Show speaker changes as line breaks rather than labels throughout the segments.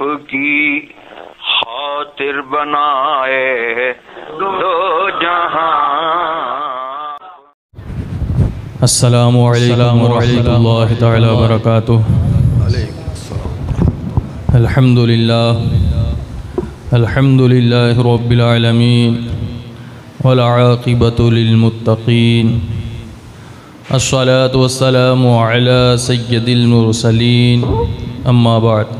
आपकी खातिर बनाए दो जहाँ।
अस्सलामु अलैकुम वरहमतुल्लाहि तआला वबरकातुहू। अल्हम्दुलिल्लाह। अल्हम्दुलिल्लाहि रब्बिल आलमीन। वल आक़िबतु लिलमुत्तक़ीन अस्सलातु वस्सलामु अला सय्यदिल मुरसलीन। अम्मा बाद।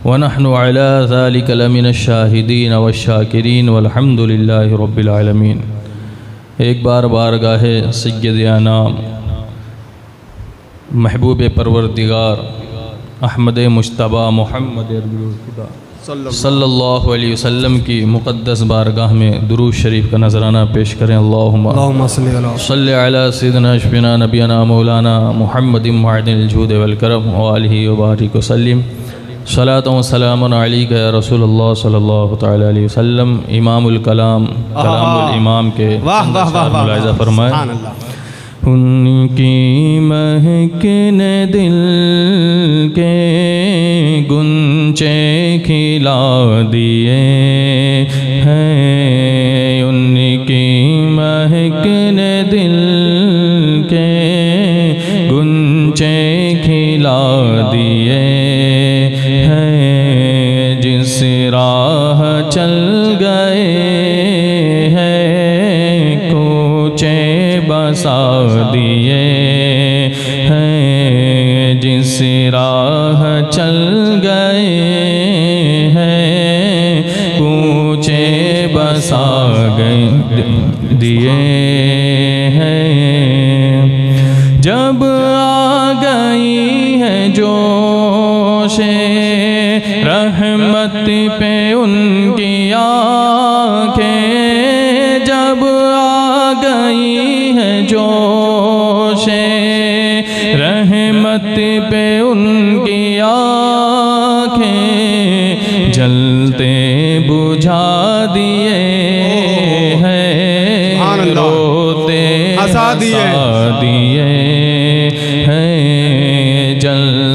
नहनु अला ज़ालिक लमिनश शाहिदीन व शाकिरीन वल्हम्दुलिल्लाहि रब्बिल आलमीन एक बार बारगाह सय्यद नाम महबूब परवरदिगार अहमद मुशतबा मोहम्मद सल्लल्लाहु अलैहि वसल्लम की मुक़द्दस बारगाह में दुरूद शरीफ का नजराना पेश करें। अल्लाहुम्मा
अल्लाहुम्मा सल्लि अला
सल्लि शफीना नबीना मौलाना मुहम्मद मादिल जूद वल करम व सलात व सलाम अलैका या रसूलुल्लाह सल्लल्लाहु तआला अलैहि वसल्लम इमामुल कलाम इमाम के फरमाएँ उनकी महकन दिल के गुंचे खिला दिए हैं उनकी महकन चल गए हैं, कोचे बसा दिए हैं, जिस राह चल गए हैं, कूचे बसा गए, दिए हैं। जब आ गई है जोशे, रहमत पे उनकी
हंसा दिए।
हैं जलते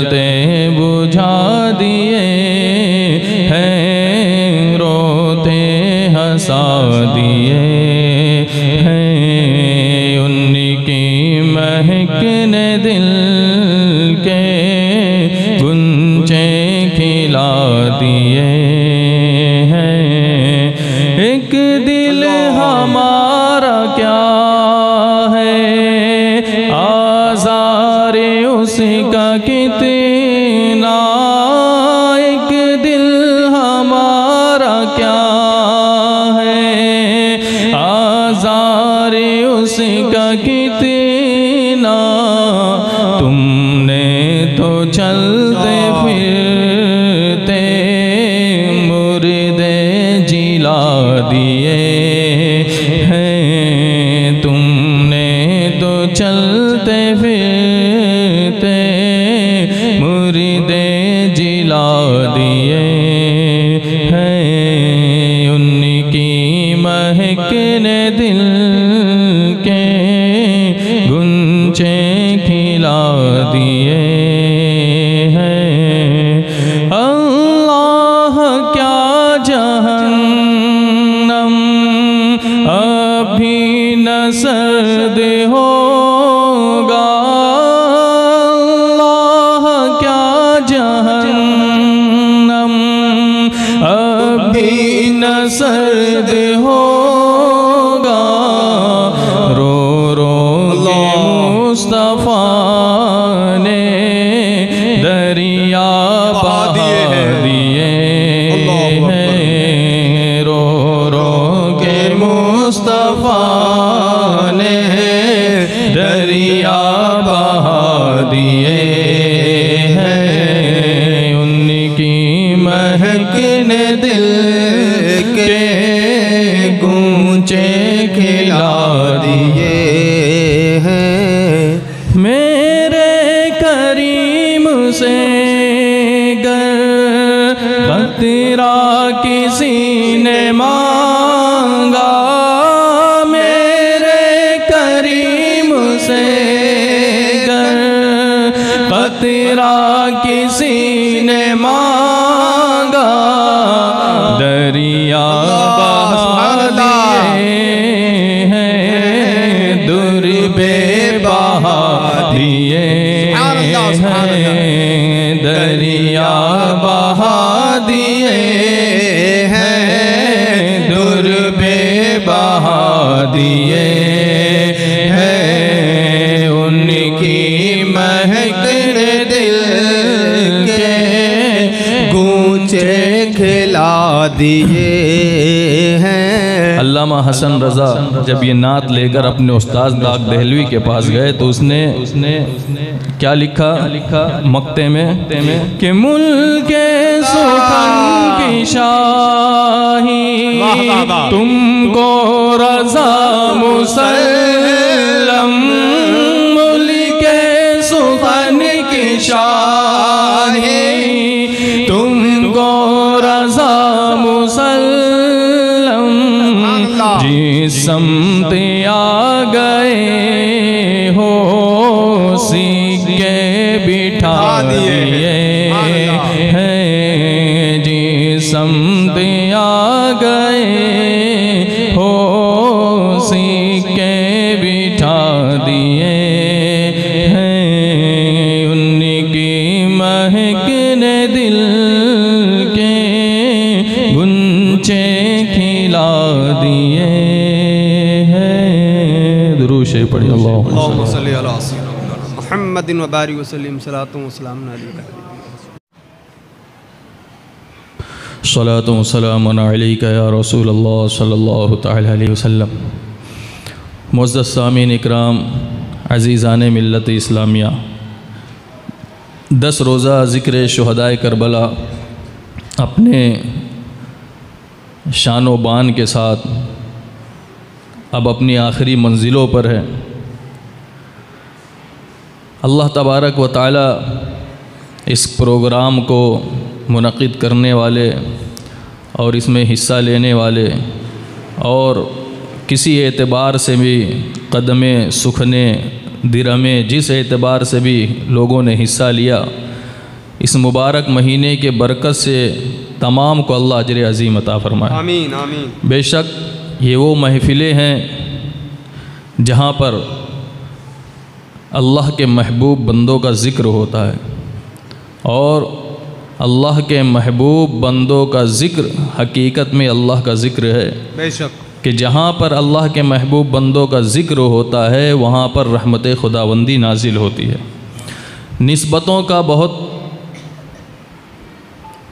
हैं दरिया बहा दिए हैं दुर्बे बहा दिए हैं उनकी महक दिल
खिला दिए।
अल्लामा हसन रजा जब ये नात लेकर अपने उस्ताद दाग दहलवी के पास गए तो उसने उसने क्या लिखा? लिखा? मक्ते में कि मुल्क सुखन की शाही। तुमको रजा मुसल्लम मुल्क सुखन की शाही। समत शरीफ पढ़िए अल्लाह
अल्लाहुम्मा सल्ली अला सय्यिदिना मुहम्मदिन व वसल्लम सलातु व सलाम
सलात वसलाम या रसूल अल्लाह सल्लल्लाहु अलैहि वसल्लम। सामीन इकराम अज़ीज़ान मिल्लत इस्लामिया। दस रोज़ा ज़िक्र शहदाय करबला अपने शान व बान के साथ अब अपनी आखिरी मंजिलों पर है। अल्लाह तबारक व ताली इस प्रोग्राम को मुनक़िद करने वाले और इसमें हिस्सा लेने वाले और किसी एतबार से भी कदम सुखने दिरमे जिस एतबार से भी लोगों ने हिस्सा लिया इस मुबारक महीने के बरकत से तमाम को अल्लाह अजर अज़ीम अता फरमाए।
आमीन आमीन।
बेशक ये वो महफ़िलें हैं जहाँ पर अल्लाह के महबूब बंदों का ज़िक्र होता है और अल्लाह के महबूब बंदों का ज़िक्र हकीकत में अल्लाह का ज़िक्र है
बेशक।
कि जहाँ पर अल्लाह के महबूब बंदों का ज़िक्र होता है वहाँ पर रहमत खुदाबंदी नाजिल होती है। नस्बतों का बहुत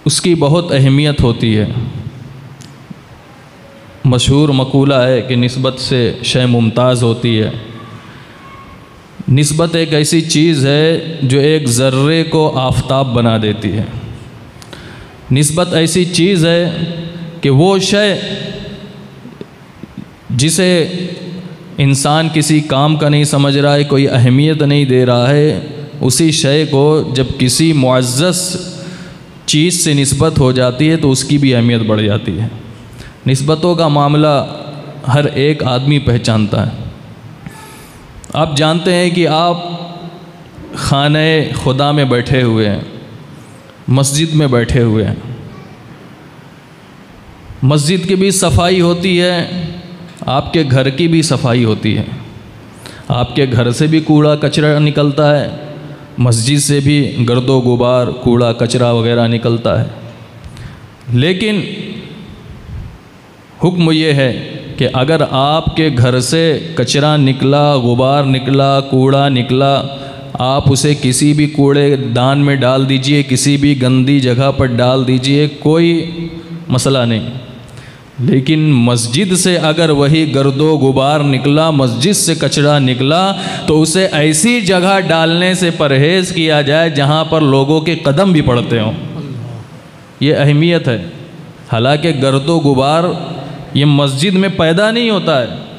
उसकी बहुत अहमियत होती है। मशहूर मकूला है कि नस्बत से शय मुमताज़ होती है। नस्बत एक ऐसी चीज़ है जो एक ज़र्रे को आफताब बना देती है। नस्बत ऐसी चीज़ है कि वो शय जिसे इंसान किसी काम का नहीं समझ रहा है, कोई अहमियत नहीं दे रहा है, उसी शय को जब किसी मुआज़्ज़ चीज़ से नस्बत हो जाती है तो उसकी भी अहमियत बढ़ जाती है। नस्बतों का मामला हर एक आदमी पहचानता है। आप जानते हैं कि आप खान खुदा में बैठे हुए हैं, मस्जिद में बैठे हुए हैं। मस्जिद की भी सफ़ाई होती है, आपके घर की भी सफ़ाई होती है। आपके घर से भी कूड़ा कचरा निकलता है, मस्जिद से भी गर्दो गुबार, कूड़ा कचरा वगैरह निकलता है। लेकिन हुक्म ये है कि अगर आपके घर से कचरा निकला, गुबार निकला, कूड़ा निकला, आप उसे किसी भी कूड़े दान में डाल दीजिए, किसी भी गंदी जगह पर डाल दीजिए, कोई मसला नहीं। लेकिन मस्जिद से अगर वही गर्दो गुबार निकला, मस्जिद से कचरा निकला तो उसे ऐसी जगह डालने से परहेज़ किया जाए जहाँ पर लोगों के कदम भी पड़ते हों। ये अहमियत है। हालाँकि गर्दो गुबार ये मस्जिद में पैदा नहीं होता है।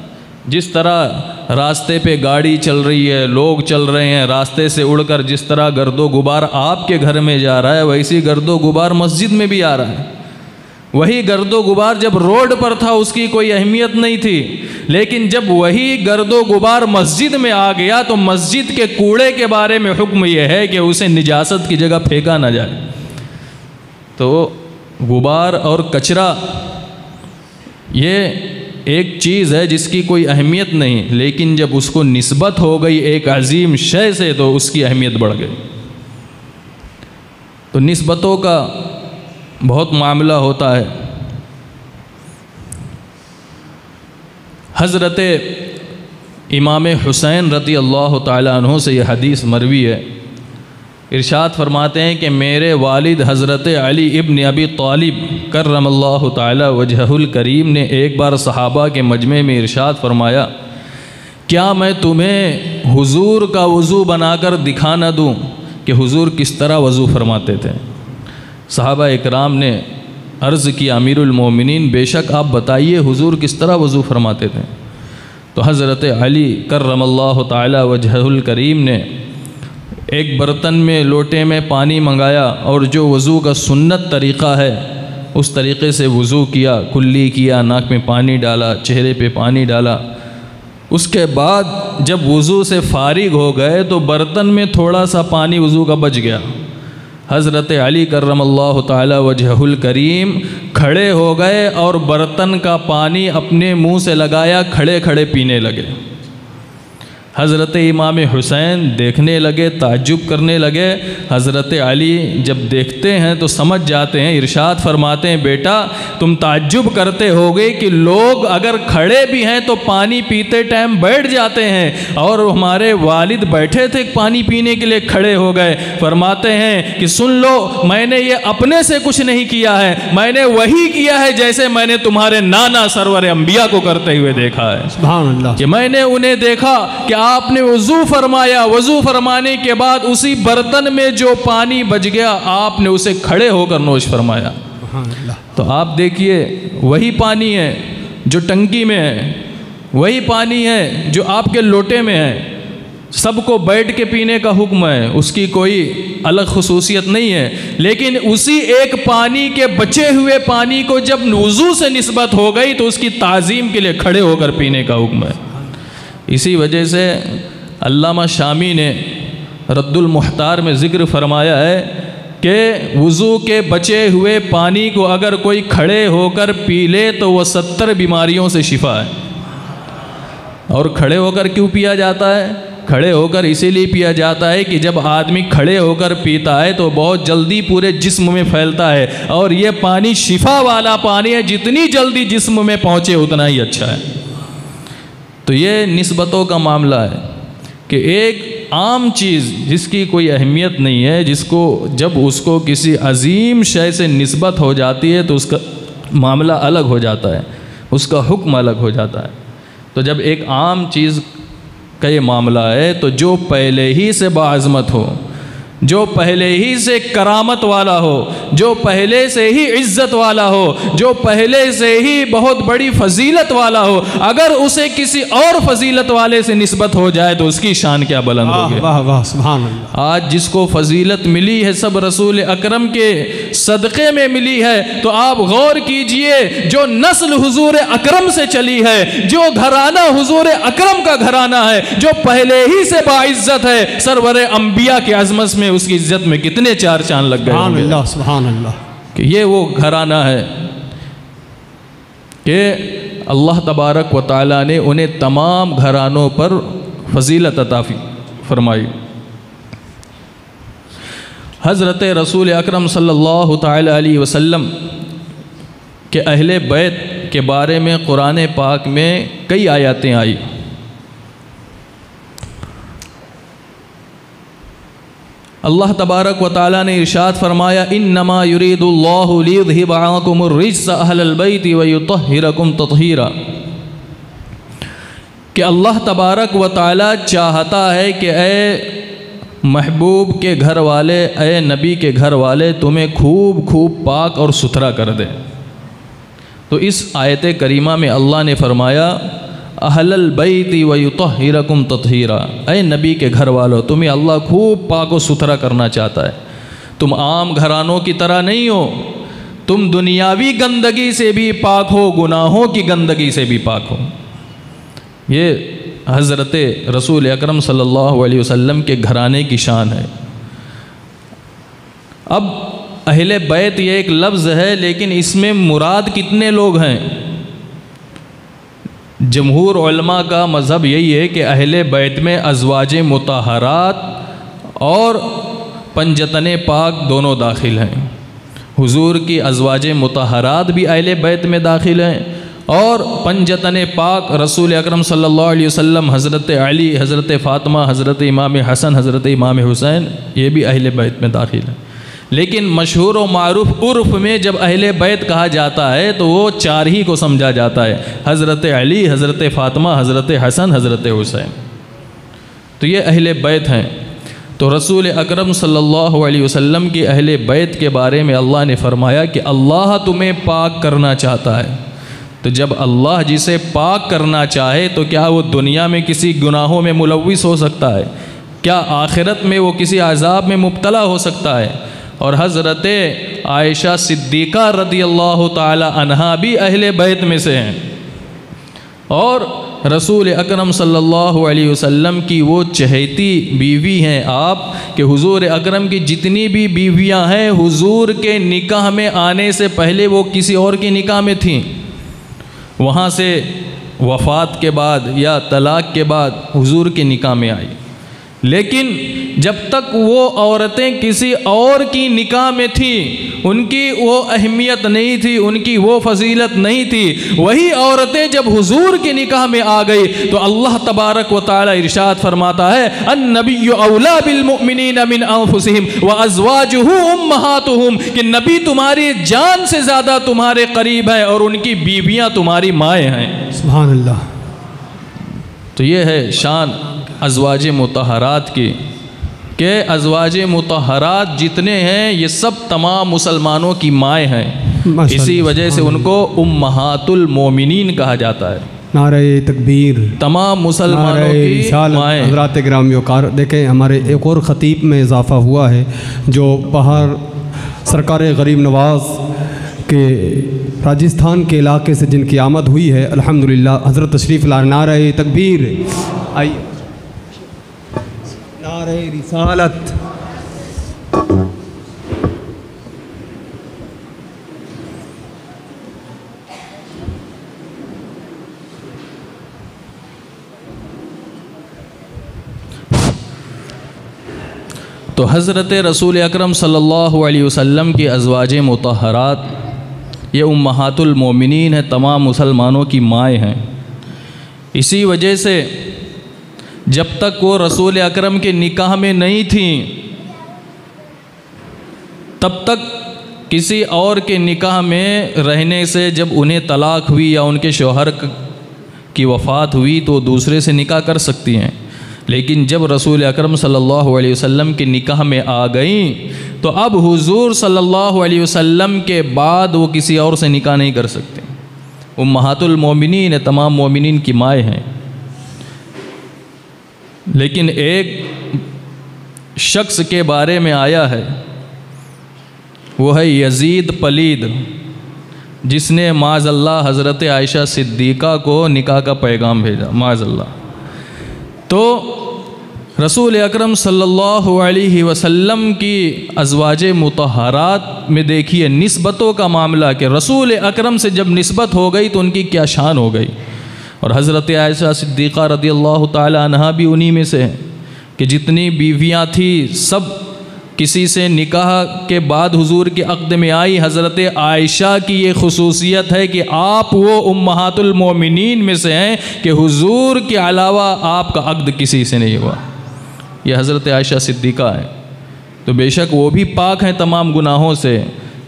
जिस तरह रास्ते पे गाड़ी चल रही है, लोग चल रहे हैं, रास्ते से उड़कर जिस तरह गर्दो गुबार आपके घर में जा रहा है, वैसी गर्दो गुबार मस्जिद में भी आ रहा है। वही गर्दो गुबार जब रोड पर था, उसकी कोई अहमियत नहीं थी। लेकिन जब वही गर्दो गुबार मस्जिद में आ गया तो मस्जिद के कूड़े के बारे में हुक्म यह है कि उसे निजासत की जगह फेंका ना जाए। तो गुबार और कचरा ये एक चीज़ है जिसकी कोई अहमियत नहीं, लेकिन जब उसको नस्बत हो गई एक अजीम शय से तो उसकी अहमियत बढ़ गई। तो नस्बतों का बहुत मामला होता है। हज़रत इमाम हुसैन रती अल्लाह तु से यह हदीस मरवी है। इरशाद फरमाते हैं कि मेरे वालिद हज़रत अली इब्न अबी तालिब करम अल्लाह तजहुल करीम ने एक बार सहाबा के मजमे में इरशाद फरमाया, क्या मैं तुम्हें हुजूर का वज़ू बनाकर दिखा न दूँ कि हुजूर किस तरह वज़ू फरमाते थे? सहाबा इकराम ने अर्ज़ की अमीरमिन बेशक आप बताइए हुजूर किस तरह वज़ू फरमाते थे? तो हज़रत अली करम अल्लाह तजहुल करीम ने एक बर्तन में लोटे में पानी मंगाया और जो वज़ू का सुन्नत तरीक़ा है, उस तरीक़े से वज़ू किया, कुल्ली किया, नाक में पानी डाला, चेहरे पे पानी डाला। उसके बाद जब वज़ू से फारिग हो गए तो बर्तन में थोड़ा सा पानी वज़ू का बच गया। हज़रत अली करम अल्लाह तजहुल करीम खड़े हो गए और बर्तन का पानी अपने मुँह से लगाया खड़े खड़े पीने लगे। हज़रत इमाम हुसैन देखने लगे ताजुब करने लगे। हज़रत अली जब देखते हैं तो समझ जाते हैं इरशाद फरमाते हैं बेटा तुम ताजुब करते होगे कि लोग अगर खड़े भी हैं तो पानी पीते टाइम बैठ जाते हैं और हमारे वालिद बैठे थे पानी पीने के लिए खड़े हो गए। फरमाते हैं कि सुन लो मैंने ये अपने से कुछ नहीं किया है मैंने वही किया है जैसे मैंने तुम्हारे नाना सरवर अम्बिया को करते हुए देखा है। कि मैंने उन्हें देखा कि आपने वज़ू फरमाया वज़ू फरमाने के बाद उसी बर्तन में जो पानी बच गया आपने उसे खड़े होकर नोश फरमाया। तो आप देखिए वही पानी है जो टंकी में है वही पानी है जो आपके लोटे में है। सबको बैठ के पीने का हुक्म है उसकी कोई अलग खसूसियत नहीं है। लेकिन उसी एक पानी के बचे हुए पानी को जब वज़ू से नस्बत हो गई तो उसकी ताज़ीम के लिए खड़े होकर पीने का हुक्म है। इसी वजह से अल्लामा शामी ने रद्दुल मुख्तार में ज़िक्र फरमाया है कि वज़ू के बचे हुए पानी को अगर कोई खड़े होकर पी ले तो वह सत्तर बीमारियों से शिफा है। और खड़े होकर क्यों पिया जाता है? खड़े होकर इसीलिए पिया जाता है कि जब आदमी खड़े होकर पीता है तो बहुत जल्दी पूरे जिस्म में फैलता है। और ये पानी शिफा वाला पानी है, जितनी जल्दी जिस्म में पहुँचे उतना ही अच्छा है। तो ये नस्बतों का मामला है कि एक आम चीज़ जिसकी कोई अहमियत नहीं है, जिसको, जब उसको किसी अजीम शय से नस्बत हो जाती है तो उसका मामला अलग हो जाता है, उसका हुक्म अलग हो जाता है। तो जब एक आम चीज़ का ये मामला है तो जो पहले ही से बाज़मत हो जो पहले ही से करामत वाला हो जो पहले से ही इज़्ज़त वाला हो जो पहले से ही बहुत बड़ी फजीलत वाला हो अगर उसे किसी और फजीलत वाले से नस्बत हो जाए तो उसकी शान क्या बुलंद होगी?
वाह वाह सुभान अल्लाह
आज जिसको फजीलत मिली है सब रसूल अकरम के सदक़े में मिली है तो आप गौर कीजिए जो नस्ल हुजूर अकरम से चली है जो घराना हुजूर अकरम का घराना है जो पहले ही से बाइज्जत है सरवर अम्बिया के अजमत में उसकी इज़्ज़त में कितने चार चाँद लग गए
अल्लाह सुभान अल्लाह
कि ये वो घराना है कि अल्लाह तबारक व ताली ने उन्हें तमाम घरानों पर फजीलत अता फरमाई। हज़रत रसूल अकरम सल्लल्लाहु अलैहि वसल्लम के अहले बैत के बारे में कुरान पाक में कई आयतें आई। अल्लाह तबारक व ताली ने इरशाद फरमाया इन नमा युरीदुल्लाकुमरिजअहलबैति व युतहिरकुम ततहीरा। कि अल्लाह तबारक व ताली चाहता है कि ए महबूब के घर वाले ए नबी के घर वाले तुम्हें खूब खूब पाक और सुथरा कर दे। तो इस आयत करीमा में अल्लाह ने फरमाया अहलल बैती वयुतहिरकुम ततहीरा। अय नबी के घर वालों तुम्हें अल्लाह खूब पाक व सुथरा करना चाहता है। तुम आम घरानों की तरह नहीं हो। तुम दुनियावी गंदगी से भी पाक हो, गुनाहों की गंदगी से भी पाक हो। ये हज़रत रसूल अकरम सल्लल्लाहु अलैहि वसल्लम के घराने की शान है। अब अहले बैत ये एक लफ्ज़ है, लेकिन इसमें मुराद कितने लोग हैं? जमहूर का मज़हब यही है कि अहले बैत में अजवाज मतहरात और पंजतन पाक दोनों दाखिल हैं। हुजूर की अजवाज मतहरात भी अहले बैत में दाखिल हैं और पंजतन पाक रसूल अकरम सल्लल्लाहु अलैहि वसल्लम, हज़रत अली, हज़रत फ़ातिमा, हज़रत इमाम हसन, हज़रत इमाम हुसैन, ये भी अहले बैत में दाखिल हैं। लेकिन मशहूर व मरूफ उर्फ़ में जब अहल बैत कहा जाता है तो वो चार ही को समझा जाता है। हज़रत अली, हज़रत फ़ातिमा, हज़रत हसन, हज़रत हुसैन। तो ये अहल बैत हैं। तो रसूल अकरम सल्लल्लाहु अलैहि वसल्लम की अहले बैत के बारे में अल्लाह ने फरमाया कि अल्लाह तुम्हें पाक करना चाहता है। तो जब अल्लाह जिसे पाक करना चाहे तो क्या वो दुनिया में किसी गुनाहों में मुलविस हो सकता है? क्या आखिरत में वो किसी अजाब में मुबतला हो सकता है? और हज़रत आयशा सिद्दीक़ा रदी अल्लाह तहा भी अहल बैत में से हैं। और रसूल अकरम सल्लल्लाहु अलैहि वसल्लम की वो चहेती बीवी हैं आप, कि हुजूर अकरम की जितनी भी बीवियाँ हैं, हुजूर के निकाह में आने से पहले वो किसी और की निकाह में थीं। वहाँ से वफ़ात के बाद या तलाक़ के बाद हुजूर के निकाह में आई। लेकिन जब तक वो औरतें किसी और की निकाह में थी उनकी वो अहमियत नहीं थी उनकी वो फजीलत नहीं थी वही औरतें जब हुजूर की निकाह में आ गई तो अल्लाह तबारक व ताली इरशाद फरमाता है अन नबी अवला बिलमिन मिन अनफुसिहिम व अजवाजुहु उम्महातुहुम कि नबी तुम्हारी जान से ज़्यादा तुम्हारे करीब है और उनकी बीवियाँ तुम्हारी माएँ हैं। तो ये है शान अजवाज मतहरात की के अजवाज मतहरात जितने हैं ये सब तमाम मुसलमानों की माएँ हैं। इसी वजह से उनको उम्महातुल मोमिनीन कहा जाता है।
नारे तकबीर।
तमाम मुसलमानों की
हजरात ग्राम कार देखें हमारे एक और ख़तीब में इजाफ़ा हुआ है जो बाहर सरकार गरीब नवाज़ के राजस्थान के इलाके से जिनकी आमद हुई है अल्हम्दुलिल्लाह हज़रत तशरीफ़ ला नारे तकबीर। नारे रिसालत।
तो हज़रत रसूल अकरम सल्लल्लाहु अलैहि वसल्लम की अजवाज मतहरात, ये उम्महातुल मोमिनीन है, तमाम मुसलमानों की माएँ हैं। इसी वजह से जब तक वो रसूल अकरम के निकाह में नहीं थी, तब तक किसी और के निकाह में रहने से जब उन्हें तलाक हुई या उनके शोहर की वफ़ात हुई तो दूसरे से निकाह कर सकती हैं। लेकिन जब रसूल अकरम सल्लल्लाहु अलैहि वसल्लम के निकाह में आ गई तो अब हुजूर सल्लल्लाहु अलैहि वसल्लम के बाद वो किसी और से निकाह नहीं कर सकते। उम्महातुल मोमिनीन, तमाम मोमिनीन की माएँ हैं। लेकिन एक शख्स के बारे में आया है, वो है यजीद पलीद, जिसने माज़ल्ला हज़रत आयशा सिद्दीक़ा को निकाह का पैगाम भेजा माज़ल्ला तो रसूल अकरम सल्लल्लाहु अलैहि वसल्लम की अजवाज मतहरात में देखिए, नस्बतों का मामला कि रसूल अकरम से जब नस्बत हो गई तो उनकी क्या शान हो गई। और हज़रत आयशा सिद्दीक़ा रदी अल्लाह तहा भी उन्हीं में से हैं कि जितनी बीवियाँ थी, सब किसी से निकाह के बाद हुजूर के अक़द में आई। हज़रत आयशा की ये खसूसियत है कि आप वो उम्महातुल मोमिनीन में से हैं कि हुजूर के अलावा आपका अक़द किसी से नहीं हुआ। ये हज़रत आयशा सिद्दीक़ा है। तो बेशक वो भी पाक हैं तमाम गुनाहों से।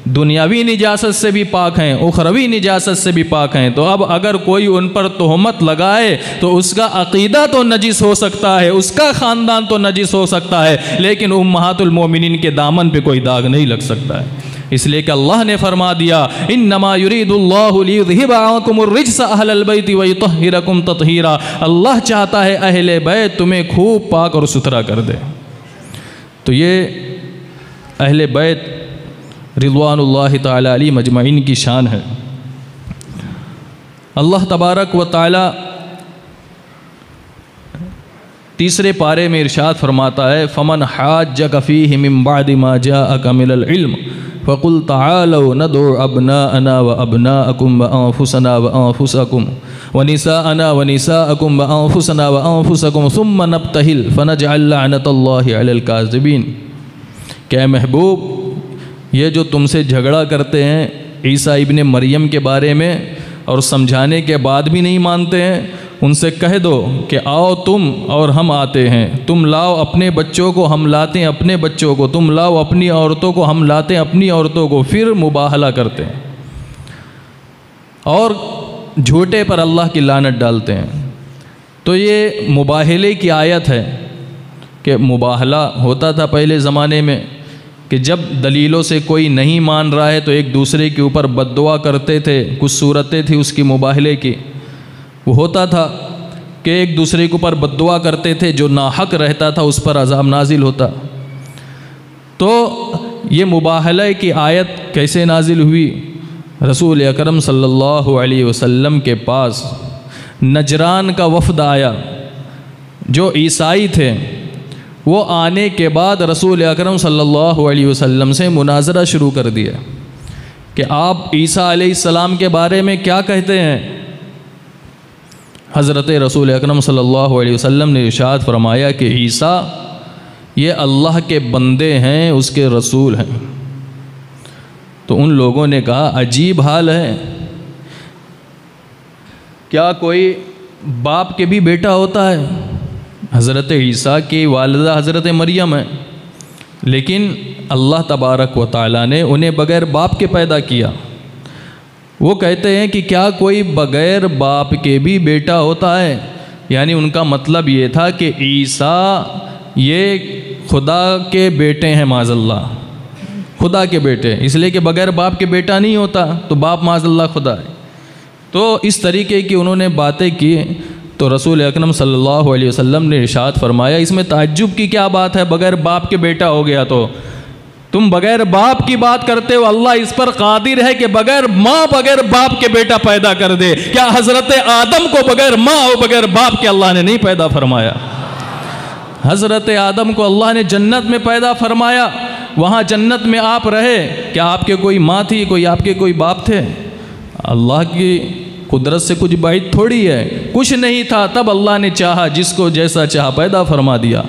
दुनियावी निजासत से भी पाक हैं, उखरवी निजासत से भी पाक हैं। तो अब अगर कोई उन पर तोहमत लगाए तो उसका अकीदा तो नजिस हो सकता है, उसका ख़ानदान तो नजिस हो सकता है, लेकिन उम्महातुल मोमिनीन के दामन पे कोई दाग नहीं लग सकता है। इसलिए कि अल्लाह ने फरमा दिया इन नमा युरीदुल्लाकुम ततहीरा। अल्लाह चाहता है अहल बैत तुम्हें खूब पाक और सुथरा कर दे। तो ये अहल बैत रिजवान तली मजमाइन की शान है। अल्लाह तबारक व ताली तीसरे पारे में इरशाद फरमाता है, फ़मन हाज कफ़ी हिमबाद माजा अकमिलम फ़कुल तालो न दो अबना अना व अबना अकुम व आफुसना व आफुसकुम व निसा अना व निसा अकुम व आफुसना व आफुसकुम सुम नब तहिल फ़नज अल्लाकाजबीन क्या महबूब ये जो तुमसे झगड़ा करते हैं, ईसा इबन मरियम के बारे में और समझाने के बाद भी नहीं मानते हैं, उनसे कह दो कि आओ तुम और हम आते हैं। तुम लाओ अपने बच्चों को, हम लाते हैं अपने बच्चों को। तुम लाओ अपनी औरतों को, हम लाते हैं अपनी औरतों को। फिर मुबाहला करते हैं। और झूठे पर अल्लाह की लानत डालते हैं। तो ये मुबाहले की आयत है कि मुबाहला होता था पहले ज़माने में। कि जब दलीलों से कोई नहीं मान रहा है तो एक दूसरे के ऊपर बददुआ करते थे, कुछ सूरतें थी उसकी मुबाहले की। वो होता था कि एक दूसरे के ऊपर बददुआ करते थे, जो नाहक रहता था, उस पर अजाम नाजिल होता। तो ये मुबाहला की आयत कैसे नाजिल हुई? रसूल अकरम सल्लल्लाहु अलैहि वसल्लम के पास नजरान का वफ़द आया, जो ईसाई थे। वो आने के बाद रसूल अकरम सल्लल्लाहु अलैहि वसल्लम से मुनाजरा शुरू कर दिया कि आप ईसा सलाम के बारे में क्या कहते हैं? हज़रत रसूल अकरम सल्लल्लाहु अलैहि वसल्लम ने इरशाद फरमाया कि ईसा, ये अल्लाह के बंदे हैं, उसके रसूल हैं। तो उन लोगों ने कहा, अजीब हाल है। क्या कोई बाप के भी बेटा होता है? हज़रत ईसा की वालदा हज़रत मरियम है। लेकिन अल्लाह तबारक व ताली ने उन्हें बग़ैर बाप के पैदा किया। वो कहते हैं कि क्या कोई बग़ैर बाप के भी बेटा होता है? यानी उनका मतलब ये था कि ईसा, ये खुदा के बेटे हैं माजल्ला खुदा के बेटे। इसलिए कि बग़ैर बाप के बेटा नहीं होता तो बाप माजल्ला खुदा है। तो इस तरीके की उन्होंने बातें की। तो रसूल अकरम सल्लल्लाहु अलैहि वसल्लम ने इरशाद फरमाया, इसमें ताज्जुब की क्या बात है? बग़ैर बाप के बेटा हो गया तो। तुम बग़ैर बाप की बात करते हो, अल्लाह इस पर कादिर है कि बग़ैर माँ, बग़ैर बाप के बेटा पैदा कर दे। क्या हज़रत आदम को बग़ैर माँ और बग़ैर बाप के अल्लाह ने नहीं पैदा फरमाया? हज़रत आदम को अल्लाह ने जन्नत में पैदा फरमाया। वहाँ जन्नत में आप रहे, क्या आपके कोई माँ थी, कोई आपके कोई बाप थे? अल्लाह की कुदरत से कुछ बाइट थोड़ी है, कुछ नहीं था, तब अल्लाह ने चाहा, जिसको जैसा चाहा पैदा फरमा दिया।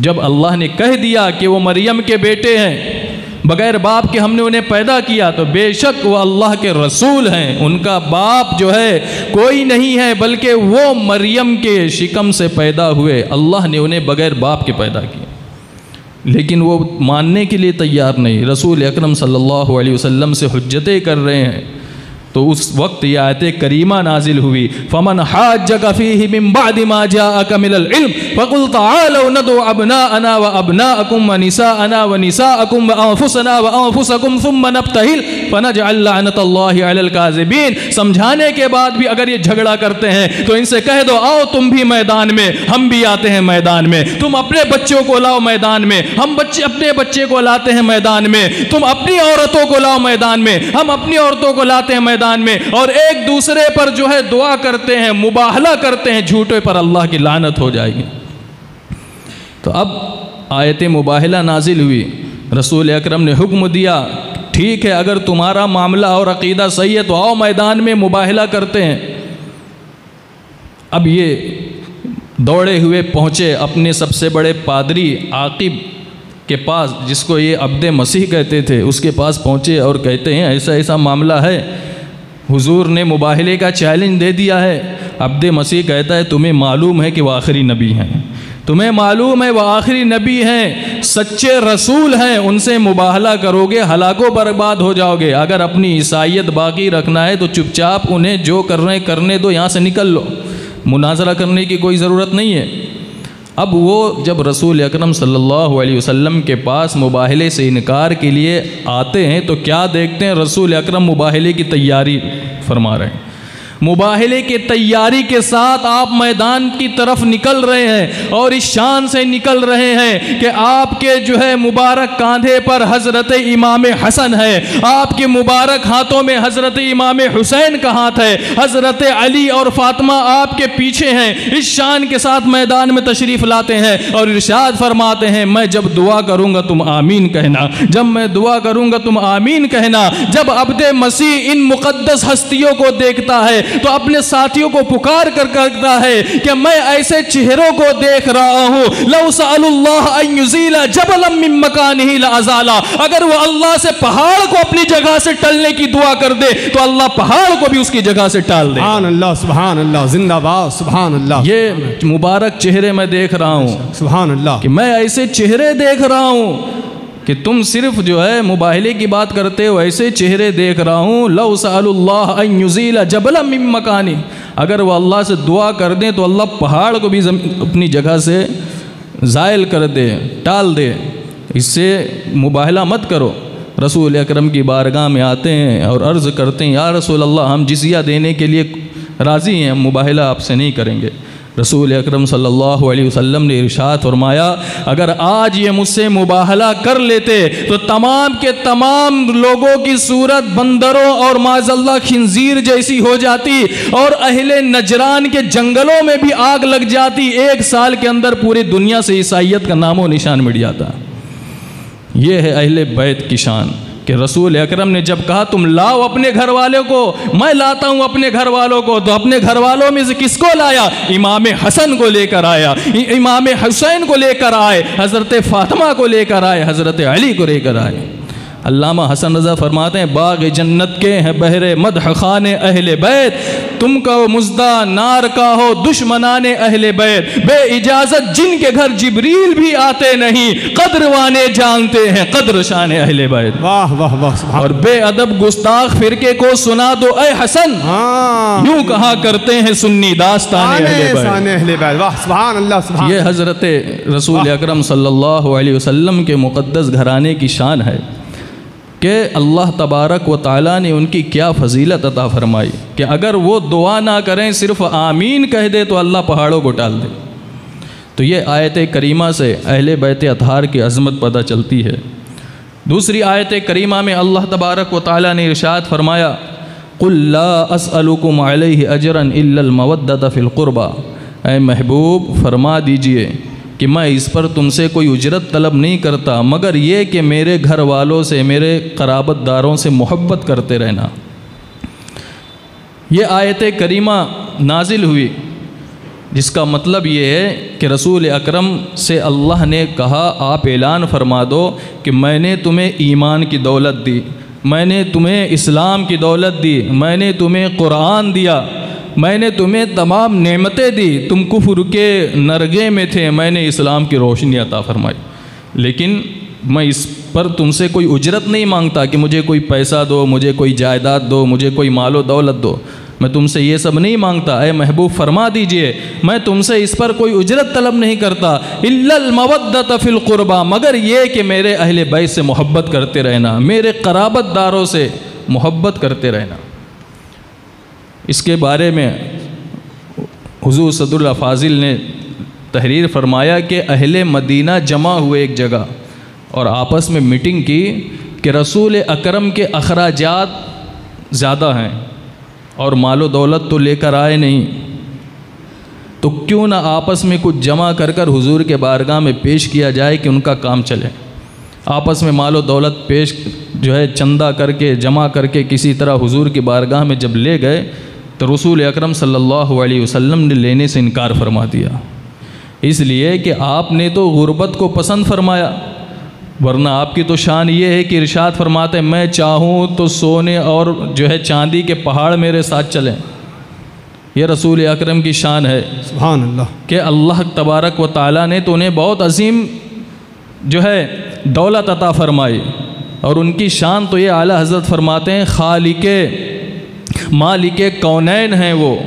जब अल्लाह ने कह दिया कि वो मरियम के बेटे हैं, बगैर बाप के हमने उन्हें पैदा किया तो बेशक वो अल्लाह के रसूल हैं, उनका बाप जो है, कोई नहीं है, बल्कि वो मरियम के शिकम से पैदा हुए, अल्लाह ने उन्हें बगैर बाप के पैदा किया। लेकिन वो मानने के लिए तैयार नहीं, रसूल अकरम सल्लल्लाहु अलैहि वसल्लम से हजतें कर रहे हैं। तो उस वक्त ये आयत करीमा नाजिल हुई। फ़मन हाज समझाने के बाद भी अगर ये झगड़ा करते हैं तो इनसे कह दो, आओ तुम भी मैदान में, हम भी आते हैं मैदान में। तुम अपने बच्चों को लाओ मैदान में। हम बच्चे, अपने बच्चे को लाते हैं मैदान में। तुम अपनी औरतों को लाओ मैदान में। हम अपनी औरतों को लाते हैं मैदान मैदान में और एक दूसरे पर जो है दुआ करते हैं, मुबाहला करते हैं, झूठे पर अल्लाह की लानत हो जाएगी। तो अब आयत मुबाहला नाजिल हुई। रसूल अकरम ने हुक्म दिया, ठीक है, अगर तुम्हारा मामला और अकीदा सही है तो आओ मैदान में मुबाहला करते हैं। अब ये दौड़े हुए पहुँचे अपने सबसे बड़े पादरी आकिब के पास, जिसको ये अब्द मसीह कहते थे, उसके पास पहुँचे और कहते हैं ऐसा ऐसा मामला है हुजूर ने मुबाहले का चैलेंज दे दिया है। अब्द मसीह कहता है, तुम्हें मालूम है कि वह आखिरी नबी हैं। तुम्हें मालूम है वह आखिरी नबी हैं। सच्चे रसूल हैं। उनसे मुबाहला करोगे, हलाको बर्बाद हो जाओगे। अगर अपनी ईसाइत बाकी रखना है तो चुपचाप उन्हें जो कर रहे करने दो, यहाँ से निकल लो। मुनाजरा करने की कोई ज़रूरत नहीं है। अब वो जब रसूल अकरम सल्लल्लाहु अलैहि वसल्लम के पास मुबाहले से इनकार के लिए आते हैं तो क्या देखते हैं रसूल अकरम मुबाहले की तैयारी? फरमा रहे हैं। मुबाहले के तैयारी के साथ आप मैदान की तरफ़ निकल रहे हैं और इस शान से निकल रहे हैं कि आपके जो है मुबारक कांधे पर हज़रत इमाम हसन है। आपके मुबारक हाथों में हज़रत इमाम हुसैन का हाथ है। हज़रत अली और फातिमा आपके पीछे हैं। इस शान के साथ मैदान में तशरीफ़ लाते हैं और इर्शाद फरमाते हैं, मैं जब दुआ करूँगा तुम आमीन कहना। जब मैं दुआ करूँगा तुम आमीन कहना। जब अब्द मसीह इन मुक़द्दस हस्तियों को देखता है तो अपने साथियों को पुकार कर करता है कि मैं ऐसे चेहरों को देख रहा हूँ। अजाला अगर वो अल्लाह से पहाड़ को अपनी जगह से टलने की दुआ कर दे तो अल्लाह पहाड़ को भी उसकी जगह से टाल दे।
अल्लाह सुभान अल्लाह जिंदाबाद सुभान अल्लाह
ये मुबारक चेहरे मैं देख रहा हूँ
सुबह अल्लाह
कि मैं ऐसे चेहरे देख रहा हूँ कि तुम सिर्फ़ जो है मुबाहले की बात करते हो, ऐसे चेहरे देख रहा हूँ लऊसल्लाजीला जबला मिम मकानी। अगर वह अल्लाह से दुआ कर दें तो अल्लाह पहाड़ को भी अपनी जगह से ज़ायल कर दे, टाल दे। इससे मुबाहला मत करो। रसूल अकरम की बारगाह में आते हैं और अर्ज़ करते हैं, या रसूल अल्लाह, हम जिजिया देने के लिए राज़ी हैं, हम मुबाहला आपसे नहीं करेंगे। रसूल अकरम सल्लल्लाहु अलैहि वसल्लम ने इरशाद फरमाया, अगर आज ये मुझसे मुबाहला कर लेते तो तमाम के तमाम लोगों की सूरत बंदरों और माजल्ला खिंजीर जैसी हो जाती और अहले नजरान के जंगलों में भी आग लग जाती, एक साल के अंदर पूरी दुनिया से ईसाइत का नामो निशान मिट जाता। ये है अहले बैत की शान। कि रसूल अकरम ने जब कहा, तुम लाओ अपने घर वालों को, मैं लाता हूँ अपने घर वालों को तो अपने घर वालों में से किसको लाया? इमाम हसन को लेकर आया इमाम हुसैन को लेकर आए, हज़रत फ़ातिमा को लेकर आए, हज़रत अली को लेकर आए। अल्लामा हसन रज़ा फरमाते हैं बाग जन्नत के हैं बहरे मद खान अहल बैत। तुम कहो मुजदा नार का हो दुश्मनान अहल बैत। बे इजाज़त जिनके घर जिबरील भी आते नहीं कदर वाने जानते हैं कदर शान अहल बैत।
वाह वाह वाह
और बेअदब गुस्ताख फिरके को सुना दो ए हसन
हाँ।
यूँ कहा करते हैं सुन्नी दास्तान ये हज़रत रसूल अकरम सल्लल्लाहु अलैहि वसल्लम के मुक़द्दस घराने की शान है। कि अल्लाह तबारक व ताली ने उनकी क्या फजीलत अता फरमाई कि अगर वो दुआ ना करें, सिर्फ़ आमीन कह दे तो अल्लाह पहाड़ों को टाल दे। तो ये आयत करीमा से अहल बैत अतहार की अज़मत पता चलती है। दूसरी आयत करीमा में अल्लाह तबारक व ताली ने इरशाद फरमाया कुल्ला अजरन इल्लमवद्दत फ़िलक़ुरबा ए महबूब, फरमा दीजिए कि मैं इस पर तुमसे कोई उजरत तलब नहीं करता, मगर ये कि मेरे घर वालों से, मेरे कराबतदारों से मोहब्बत करते रहना। ये आयत करीमा नाजिल हुई, जिसका मतलब ये है कि रसूल अकरम से अल्लाह ने कहा, आप ऐलान फरमा दो कि मैंने तुम्हें ईमान की दौलत दी, मैंने तुम्हें इस्लाम की दौलत दी, मैंने तुम्हें कुरान दिया। मैंने तुम्हें तमाम नेमतें दी, तुम कुफर के नरगे में थे, मैंने इस्लाम की रोशनी अता फरमाई। लेकिन मैं इस पर तुमसे कोई उजरत नहीं माँगता कि मुझे कोई पैसा दो, मुझे कोई जायदाद दो, मुझे कोई मालो दौलत दो। मैं तुमसे ये सब नहीं माँगता अय महबूब फरमा दीजिए, मैं तुमसे इस पर कोई उजरत तलब नहीं करता। इल्लमवद्दत फिल क़ुरबा, मगर ये कि मेरे अहले बैत से मोहब्बत करते रहना, मेरे कराबत दारों से मोहब्बत करते रहना। इसके बारे में हुजूर सदुल्ला फाजिल ने तहरीर फरमाया कि अहले मदीना जमा हुए एक जगह और आपस में मीटिंग की कि रसूल अकरम के अखराज ज़्यादा हैं और मालो दौलत तो लेकर आए नहीं। तो क्यों ना आपस में कुछ जमा कर कर हुजूर के बारगाह में पेश किया जाए कि उनका काम चले? आपस में मालो दौलत पेश जो है चंदा करके, जमा करके किसी तरह हुजूर की बारगाह में जब ले गए तो रसूल अकरम सल्लल्लाहु अलैहि वसल्लम ने लेने से इनकार फरमा दिया। इसलिए कि आपने तो गुर्बत को पसंद फरमाया वरना आपकी तो शान ये है कि इरशाद फरमाते मैं चाहूँ तो सोने और जो है चांदी के पहाड़ मेरे साथ चलें। यह रसूल अकरम की शान है।
अल्लाह
कि अल्लाह तबारक व ताली ने तो उन्हें बहुत अजीम जो है दौलत अता फरमाई और उनकी शान तो ये आला हज़रत फरमाते हैं खालिक मालिक कौनैन हैं वो?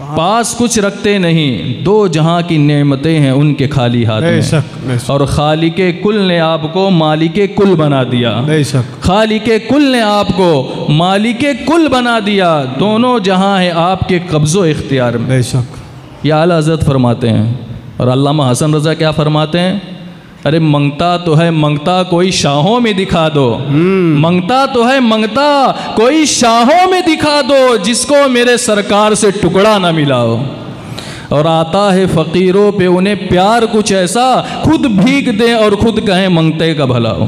पास कुछ रखते नहीं। दो जहाँ की नेमतें हैं उनके खाली हाथ में। और खालिक कुल ने आपको मालिक कुल बना दिया।
बेशक।
खालिक कुल ने आपको मालिक कुल बना दिया। दोनों जहाँ है आपके कब्ज़ो इख्तियार में।
बेशक।
ये आला हज़रत फरमाते हैं। और अल्लामा हसन रज़ा क्या फरमाते हैं? अरे मंगता तो है मंगता कोई शाहों में दिखा दो। मंगता तो है मंगता कोई शाहों में दिखा दो जिसको मेरे सरकार से टुकड़ा ना मिला हो। और आता है फ़कीरों पे उन्हें प्यार कुछ ऐसा खुद भीग दें और खुद कहें मंगते का भला हो।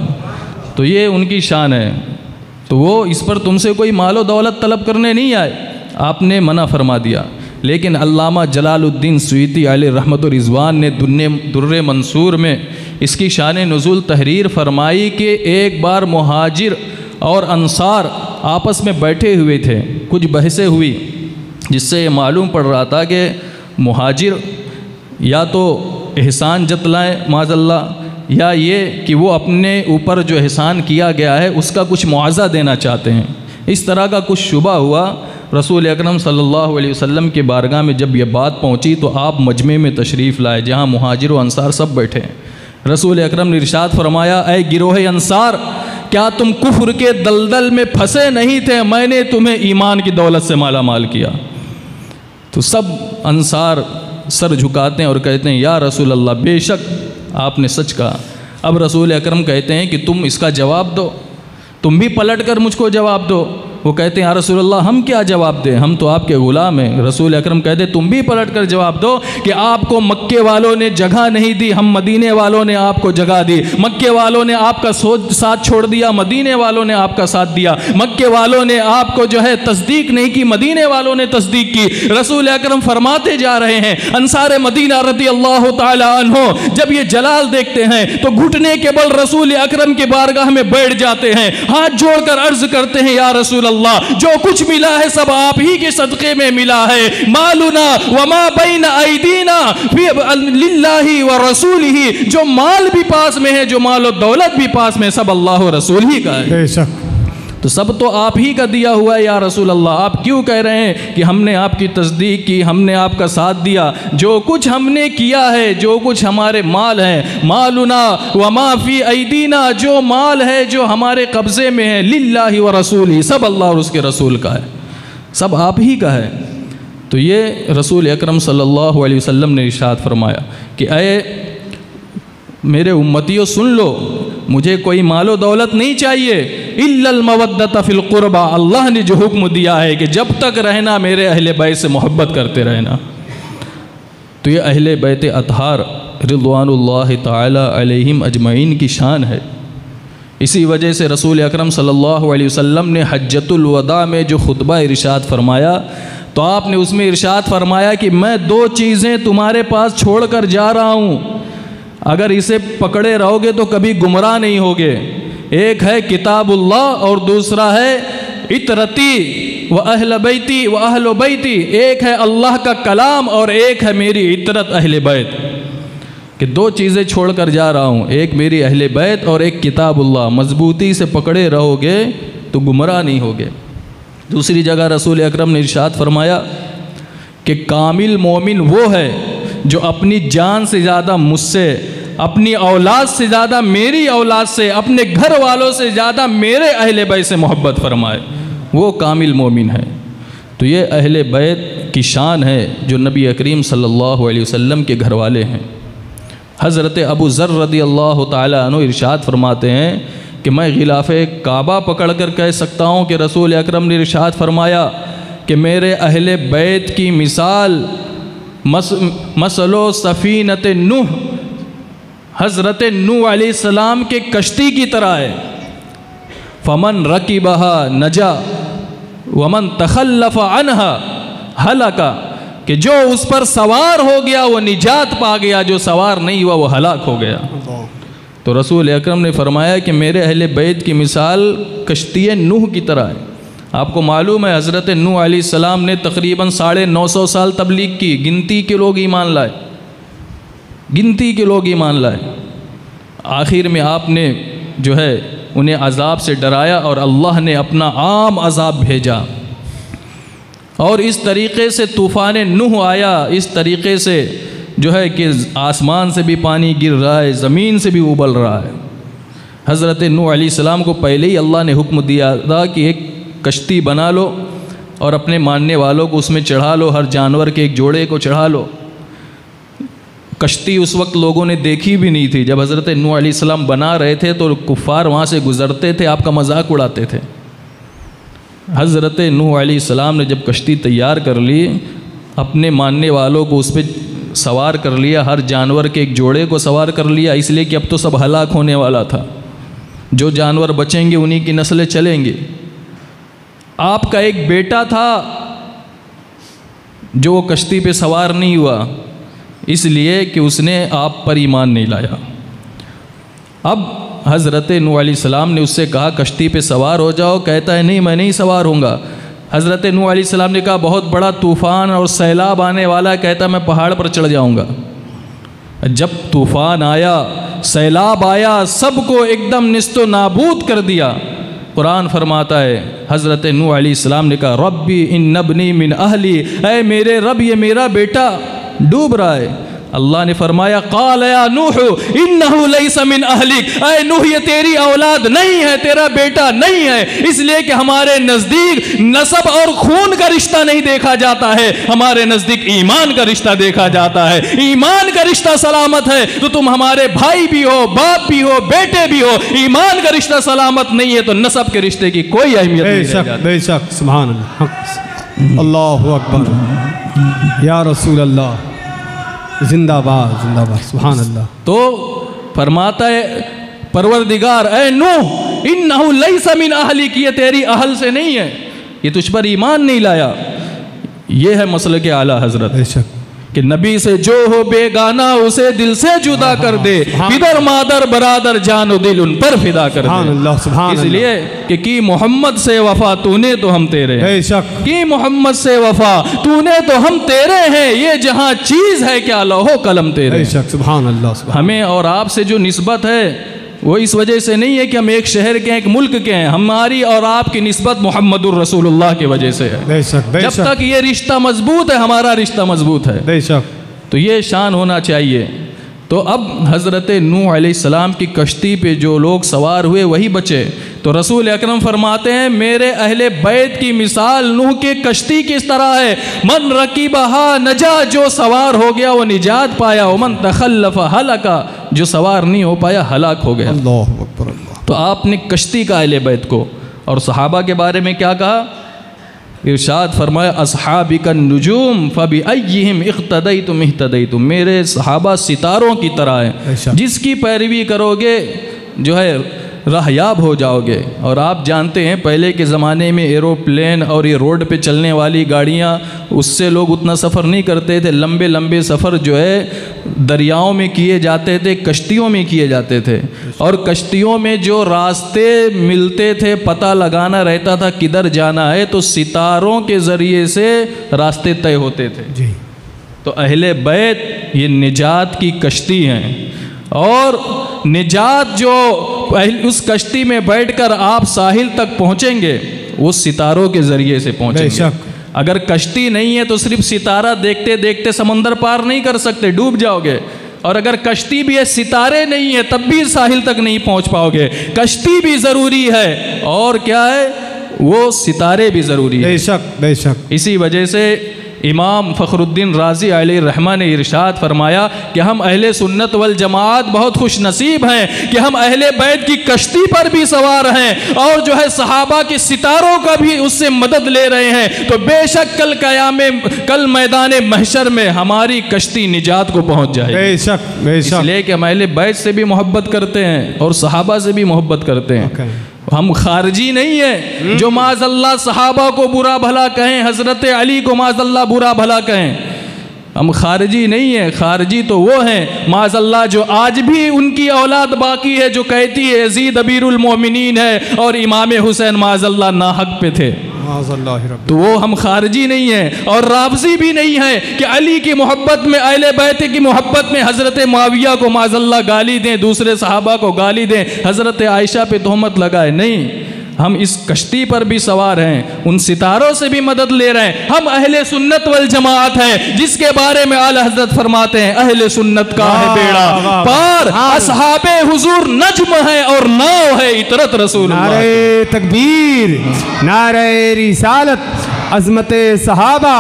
तो ये उनकी शान है। तो वो इस पर तुमसे कोई मालो दौलत तलब करने नहीं आए। आपने मना फरमा दिया। लेकिन अल्लामा जलालुद्दीन सुईती अली रहमत रिजवान ने दुन्ने दुर्र मंसूर में इसकी शान नज़ुल तहरीर फरमाई कि एक बार महाजिर और अंसार आपस में बैठे हुए थे, कुछ बहसें हुई, जिससे ये मालूम पड़ रहा था कि महाजिर या तो एहसान जतलाएँ, माजल्ला, या ये कि वो अपने ऊपर जो एहसान किया गया है, उसका कुछ मुआवजा देना चाहते हैं। इस तरह का कुछ शुबा हुआ रसूल अकरम सल्लल्लाहु अलैहि वसल्लम के बारगाह में जब यह बात पहुँची तो आप मजमे में तशरीफ़ लाए, जहाँ मुहाजिर व सब बैठे। हैं रसूल अकरम ने इरशाद फरमाया ए गिरोह अंसार, क्या तुम कुफ्र के दलदल में फंसे नहीं थे? मैंने तुम्हें ईमान की दौलत से माला माल किया। तो सब अंसार सर झुकाते हैं और कहते हैं, या रसूल अल्लाह बेशक आपने सच कहा। अब रसूल अकरम कहते हैं कि, तुम इसका जवाब दो। तुम भी पलट कर मुझको जवाब दो। वो कहते हैं रसूल अल्लाह हम क्या जवाब दें? हम तो आपके ग़ुलाम हैं। रसूल अकरम कहते, तुम भी पलट कर जवाब दो कि आपको मक्के वालों ने जगह नहीं दी, हम मदीने वालों ने आपको जगह दी। मक्के वालों ने आपका सोच साथ छोड़ दिया, मदीने वालों ने आपका साथ दिया। मक्के वालों ने आपको जो है तस्दीक नहीं की, मदीने वालों ने तस्दीक की। रसूल अकरम फरमाते जा रहे हैं, अंसार मदीना रदी अल्लाह तहो जब ये जलाल देखते हैं तो घुटने के बल रसूल अकरम के बारगाह में बैठ जाते हैं। हाथ जोड़कर अर्ज़ करते हैं, या रसूल अल्लाह, जो कुछ मिला है सब आप ही के सदक़े में मिला है। मालूना वमा बैन आईदीना लिल्लाही व रसूल ही जो माल भी पास में है, जो माल और दौलत भी पास में सब अल्लाह रसूल ही का है।
बेशक।
तो सब तो आप ही का दिया हुआ है या रसूल अल्लाह आप क्यों कह रहे हैं कि हमने आपकी तस्दीक की, हमने आपका साथ दिया? जो कुछ हमने किया है, जो कुछ हमारे माल हैं, मालुना व माफ़ी ऐदीना जो माल है, जो हमारे कब्ज़े में है लिल्ला व रसूल ही सब अल्लाह और उसके रसूल का है। सब आप ही का है। तो ये रसूल अकरम सल्लल्लाहु अलैहि वसल्लम ने इरशाद फरमाया कि, अय मेरे उम्मतियों, सुन लो, मुझे कोई मालो दौलत नहीं चाहिए इल्लल मवद्दत फिल कुर्बा। अल्लाह ने जो हुक्म दिया है कि जब तक रहना मेरे अहल बैत से मोहब्बत करते रहना। तो ये अहल बैत अतहार अलैहिम अजमईन की शान है। इसी वजह से रसूल अकरम वसल्लम ने हज्जतुल वदा में जो खुतबा इरशाद फरमाया तो आपने उसमें इरशाद फरमाया कि मैं दो चीज़ें तुम्हारे पास छोड़ कर जा रहा हूँ। अगर इसे पकड़े रहोगे तो कभी गुमराह नहीं होगे। एक है किताबुल्लाह और दूसरा है इतरती व अहल बैती व अहल बैती। एक है अल्लाह का कलाम और एक है मेरी इतरत अहल बैत। कि दो चीज़ें छोड़ कर जा रहा हूँ, एक मेरी अहल बैत और एक किताबुल्लाह। मजबूती से पकड़े रहोगे तो गुमराह नहीं होगे। दूसरी जगह रसूल अकरम ने इरशाद फरमाया कि कामिल मोमिन वो है जो अपनी जान से ज़्यादा मुझसे अपनी औलाद से ज़्यादा मेरी औलाद से, अपने घर वालों से ज़्यादा मेरे अहल बैत से मोहब्बत फरमाए। वो कामिल मोमिन है। तो ये अहल बैत की शान है जो नबी करीम सल्लल्लाहु अलैहि वसल्लम के घर वाले हैं। हज़रत अबू ज़र रदी अल्लाह तु इरशाद फरमाते हैं कि मैं गिलाफ़ काबा पकड़ कर कह सकता हूँ कि रसूल अकरम ने इरशाद फरमाया कि मेरे अहल बैत की मिसाल मस मसलो सफ़ीनत नूह हज़रत नू सलाम के कश्ती की तरह है। फ़मन रकी बहा नजा, वमन तखल्लफ़ अनहा, हलाका, कि जो उस पर सवार हो गया, वो निजात पा गया, जो सवार नहीं हुआ, वो हलाक हो गया। तो रसूल अकरम ने फरमाया कि मेरे अहल बैत की मिसाल कश्ती नूह की तरह है। आपको मालूम है, हज़रत नू सलाम ने तकरीबन साढ़े नौ सौ साल तबलीग की, गिनती के लोग ईमान लाए। गिनती के लोग ईमान लाए। आखिर में आपने जो है, उन्हें अजाब से डराया और अल्लाह ने अपना आम अजाब भेजा। और इस तरीक़े से तूफ़ान नूह आया। इस तरीक़े से जो है कि आसमान से भी पानी गिर रहा है, ज़मीन से भी उबल रहा है। हज़रत नू सलाम को पहले ही अल्लाह ने हुक्म दिया था कि एक कश्ती बना लो और अपने मानने वालों को उसमें चढ़ा लो, हर जानवर के एक जोड़े को चढ़ा लो। कश्ती उस वक्त लोगों ने देखी भी नहीं थी। जब हज़रत नू सलाम बना रहे थे तो कुफ़ार वहाँ से गुज़रते थे, आपका मज़ाक उड़ाते थे। हज़रत नू ने जब कश्ती तैयार कर ली, अपने मानने वालों को उस पर सवार कर लिया, हर जानवर के एक जोड़े को सवार कर लिया, इसलिए कि अब तो सब हलाक होने वाला था। जो जानवर बचेंगे, उन्हीं की नस्लें चलेंगी। आपका एक बेटा था, जो वो कश्ती पे सवार नहीं हुआ। इसलिए कि उसने आप पर ईमान नहीं लाया। अब हज़रत नू सलाम ने उससे कहा, कश्ती पे सवार हो जाओ। कहता है, नहीं, मैं नहीं सवार होऊँगा। हज़रत नू सलाम ने कहा, बहुत बड़ा तूफ़ान और सैलाब आने वाला कहता, मैं पहाड़ पर चढ़ जाऊँगा। जब तूफ़ान आया, सैलाब आया, सबको एकदम निस्तो नाबूद कर दिया। कुरान फरमाता है, हज़रत नू सलाम ने कहा, रब्बी इन नबनी मिन अहली ए मेरे रब, ये मेरा बेटा। डूब रहा है। अल्लाह ने फरमाया कालया नूह इन्नमिन अहलिक। अय नूह ये तेरी औलाद नहीं है तेरा बेटा नहीं है। इसलिए कि हमारे नज़दीक नसब और खून का रिश्ता नहीं देखा जाता है। हमारे नज़दीक ईमान का रिश्ता देखा जाता है। ईमान का रिश्ता सलामत है तो तुम हमारे भाई भी हो बाप भी हो बेटे भी हो। ईमान का रिश्ता सलामत नहीं है तो नसब के रिश्ते की कोई अहमियत नहीं।
बेशक अल्लाह। अल्लाह अकबर। या रसूल अल्लाह जिंदाबाद जिंदाबाद सुबहान अल्लाह
तो फरमाता है परवरदिगार ए नू इन लई समिन अहली की ये तेरी अहल से नहीं है। ये तुझ पर ईमान नहीं लाया। ये है मसल के आला हज़रत।
बेशक।
कि नबी से जो हो बेगाना उसे दिल से जुदा कर दे। इधर मादर बरादर जान दिल उन पर फिदा कर दे। इसलिए कि की मोहम्मद से वफा तूने तो हम तेरे हैं। की मोहम्मद से वफा तूने तो हम तेरे हैं। ये जहाँ चीज़ है क्या? लहो कलम तेरे हैं। हमें और आपसे जो निस्बत है वो इस वजह से नहीं है कि हम एक शहर के हैं एक मुल्क के हैं। हमारी और आपकी नस्बत मोहम्मद रसूलुल्लाह की वजह से है।
बेशक
जब तक ये रिश्ता मज़बूत है हमारा रिश्ता मज़बूत है।
बेशक।
तो ये शान होना चाहिए। तो अब हज़रत नू सलाम की कश्ती पे जो लोग सवार हुए वही बचे। तो रसूल अकरम फरमाते हैं मेरे अहले बैत की मिसाल नूह के कश्ती किस तरह है? मन रकीबहा नजा जो सवार हो गया वो निजात पाया। वो मन तखल्लफ हलका जो सवार नहीं हो पाया हलाक हो गया।
अल्लाह
तो आपने कश्ती का अहले बैत को। और सहाबा के बारे में क्या कहा? इरशाद फरमाया असहाबिका नजूम फ़बी अयम इख्तदई तुम इख्तदई तुम मेरे सहाबा सितारों की तरह हैं। जिसकी पैरवी करोगे जो है राहयाब हो जाओगे। और आप जानते हैं पहले के ज़माने में एरोप्लेन और ये रोड पे चलने वाली गाड़ियाँ उससे लोग उतना सफ़र नहीं करते थे। लंबे लंबे सफ़र जो है दरियाओं में किए जाते थे कश्तियों में किए जाते थे। और कश्तियों में जो रास्ते मिलते थे पता लगाना रहता था किधर जाना है तो सितारों के ज़रिए से रास्ते तय होते थे।
जी।
तो अहले बैत ये निजात की कश्ती हैं। और निजात जो उस कश्ती में बैठकर आप साहिल तक पहुँचेंगे वो सितारों के ज़रिए से पहुँचेंगे।
बेशक।
अगर कश्ती नहीं है तो सिर्फ़ सितारा देखते देखते समंदर पार नहीं कर सकते डूब जाओगे। और अगर कश्ती भी है सितारे नहीं है तब भी साहिल तक नहीं पहुँच पाओगे। कश्ती भी ज़रूरी है और क्या है? वो सितारे भी ज़रूरी है।
बेशक बेशक।
इसी वजह से इमाम फ़खरुद्दीन राज़ी अली रहमा ने इरशाद फरमाया कि हम अहले सुन्नत वल जमात बहुत खुश नसीब हैं कि हम अहले बैत की कश्ती पर भी सवार हैं और जो है सहाबा के सितारों का भी उससे मदद ले रहे हैं। तो बेशक कल कयाम कल मैदान महशर में हमारी कश्ती निजात को पहुँच जाए
बेशक बेशक।
इसलिए कि हम अहले बैत से भी मोहब्बत करते हैं और सहाबा से भी मोहब्बत करते हैं. हम खारजी नहीं है, जो माजल्ला साहबा को बुरा भला कहें, हज़रत अली को माजल्ला बुरा भला कहें हम खारजी नहीं है, खारजी तो वो हैं माजल्ला जो आज भी उनकी औलाद बाकी है, जो कहती है जीद अबीरमिन है, और इमाम हुसैन माजल्ला नाहक पे थे। तो वो हम खारजी नहीं हैं और राबजी भी नहीं है कि अली की मोहब्बत में, अहले बैत की मोहब्बत में हज़रत माविया को माजल्ला गाली दें, दूसरे साहबा को गाली दें, हज़रत आयशा पे तोहमत लगाए। नहीं। हम इस कश्ती पर भी सवार हैं उन सितारों से भी मदद ले रहे हैं। हम अहले सुन्नत वल जमात हैं जिसके बारे में आला हज़रत फरमाते हैं अहले सुन्नत का है बेड़ा। पार
हाँ।
असहाबे हुजूर नज्म है और नाव है इतरत रसूल
नारे तकबीर नारे रिसालत अजमत सहाबा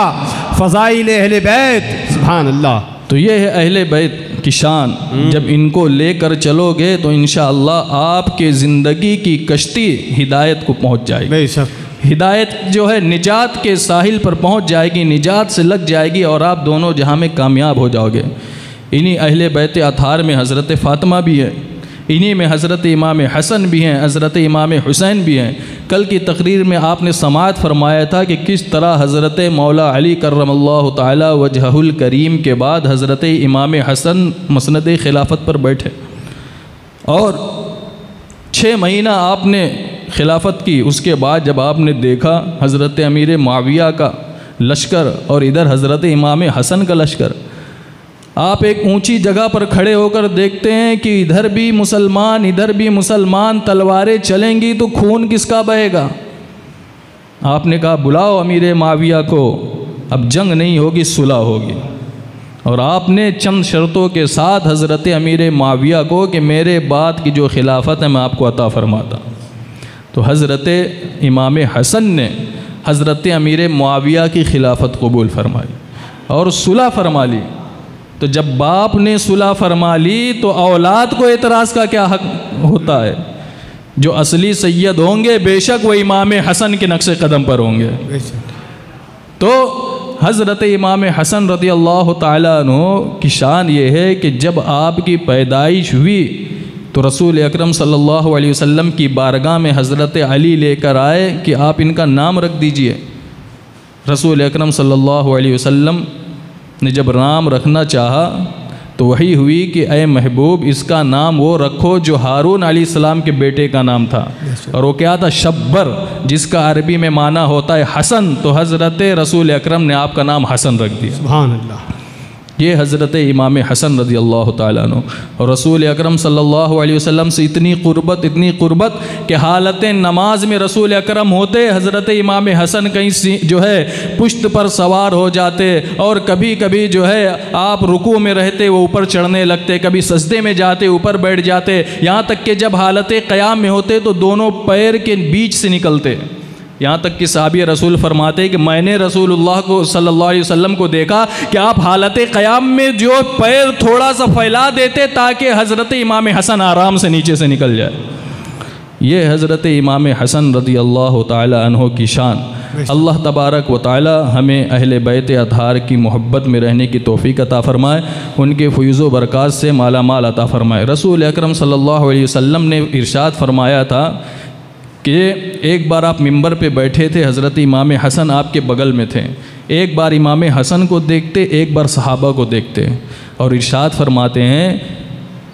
फ़ज़ाइल अहले बैत सुभान अल्लाह
तो ये है अहले बैत। की शान। जब इनको लेकर चलोगे तो इन आपके ज़िंदगी की कश्ती हिदायत को पहुँच जाएगी। हिदायत जो है निजात के साहिल पर पहुँच जाएगी निजात से लग जाएगी और आप दोनों जहाँ में कामयाब हो जाओगे। इन्हीं अहले बैत अथार में हज़रत फ़ातिमा भी है। इन्हीं में हज़रत इमाम हसन भी हैं हज़रत इमाम हुसैन भी हैं। कल की तकरीर में आपने समात फरमाया था कि किस तरह हज़रत मौला अली करमल्ला ताला वजहुल करीम के बाद हज़रत इमाम हसन मसनद खिलाफत पर बैठे। और छः महीना आपने खिलाफत की, उसके बाद जब आपने देखा हज़रत अमीर माविया का लश्कर और इधर हज़रत इमाम हसन का लश्कर आप एक ऊँची जगह पर खड़े होकर देखते हैं कि इधर भी मुसलमान, इधर भी मुसलमान, तलवारें चलेंगी तो खून किसका बहेगा? आपने कहा, बुलाओ अमीर माविया को, अब जंग नहीं होगी, सुलह होगी। और आपने चंद शर्तों के साथ हज़रत अमीर माविया को कि मेरे बाद की जो खिलाफत है, मैं आपको अता फरमाता। तो हज़रत इमाम हसन ने हज़रत अमीर माविया की खिलाफत कबूल फरमाई और सुलह फरमा ली। तो जब बाप ने सुलह फरमा ली तो औलाद को एतराज़ का क्या हक होता है? जो असली सैयद होंगे बेशक वो इमाम हसन के नक्श कदम पर होंगे। तो हज़रत इमाम हसन रदी अल्लाह तु की शान ये है कि जब आपकी पैदाइश हुई तो रसूल अकरम सल्लल्लाहु अलैहि वसल्लम की बारगाह में हज़रत अली लेकर आए कि आप इनका नाम रख दीजिए। रसूल अकरम सल्लल्लाहु अलैहि वसल्लम ने जब नाम रखना चाहा तो वही हुई कि अय महबूब इसका नाम वो रखो जो हारून अली सलाम के बेटे का नाम था। और वो क्या था? शब्बर जिसका अरबी में माना होता है हसन तो हज़रत रसूल अकरम ने आपका नाम हसन रख दिया।
अल्लाह।
ये हज़रत इमाम हसन रदी अल्लाह तु और रसूल अकरम सल्लल्लाहु अलैहि वसल्लम से इतनी क़ुरबत इतनी क़ुरबत कि हालत नमाज़ में रसूल अकरम होते, हज़रत इमाम हसन कहीं जो है पुश्त पर सवार हो जाते और कभी कभी जो है आप रुकू में रहते, वो ऊपर चढ़ने लगते, कभी सजदे में जाते, ऊपर बैठ जाते। यहाँ तक कि जब हालत क़याम में होते तो दोनों पैर के बीच से निकलते। यहाँ तक कि साहबी रसूल फरमाते हैं कि मैंने रसूलुल्लाह को सल्लल्लाहु अलैहि वसल्लम को देखा कि आप हालत क़याम में जो पैर थोड़ा सा फैला देते ताकि हज़रत इमाम हसन आराम से नीचे से निकल जाए। ये हज़रत इमाम हसन रदी अल्लाह तहों की शान। अल्लाह तबारक व ताली हमें अहल बैत अतहार की मोहब्बत में रहने की तोफ़ी अता फ़रमाए उनके फ़ैज़ बरक़ात से माला माल अता फ़रमाए। रसूल अकरम सल्लल्लाहु अलैहि वसल्लम ने इरशाद फरमाया था कि एक बार आप मिंबर पे बैठे थे हज़रत इमाम हसन आपके बगल में थे। एक बार इमाम हसन को देखते एक बार सहाबा को देखते। और इरशाद फरमाते हैं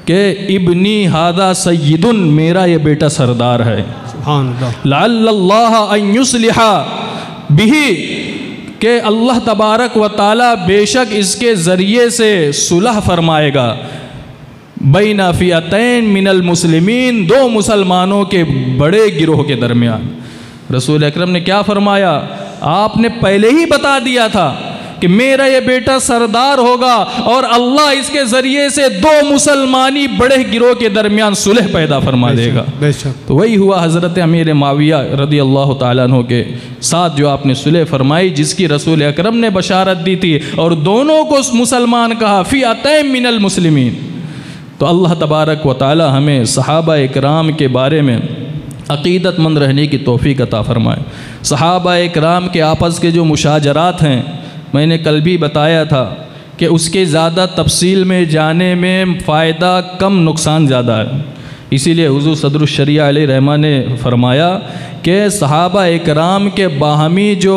कि इब्नी हादा सैदुन मेरा ये बेटा सरदार है। लाल्लाहा बिही कि अल्लाह तबारक व ताला बेशक इसके ज़रिए से सुलह फरमाएगा। बैना फ़ियतैन मिनल मुस्लिमीन दो मुसलमानों के बड़े गिरोह के दरमियान। रसूल अकरम ने क्या फरमाया? आपने पहले ही बता दिया था कि मेरा ये बेटा सरदार होगा और अल्लाह इसके ज़रिए से दो मुसलमानी बड़े गिरोह के दरमियान सुलह पैदा फरमा देगा। तो वही हुआ हज़रत अमीर माविया रदी अल्लाह तु के साथ जो आपने सुलह फरमाई जिसकी रसूल अकरम ने बशारत दी थी और दोनों को मुसलमान कहा फ़ी अतैम मिनल मुस्लिमीन। तो अल्लाह तबारक व ताली हमें सहाबा कराम के बारे में अक़ीदतमंद रहने की तोफ़ी अता फ़रमाए। सहाबा कराम के आपस के जो मुशाजरात हैं, मैंने कल भी बताया था कि उसके ज़्यादा तफसील में जाने में फ़ायदा कम, नुकसान ज़्यादा है। इसीलिए हुजूर सदरुशरिया रहमा ने फरमाया कि सहाबा इकराम के बाहमी जो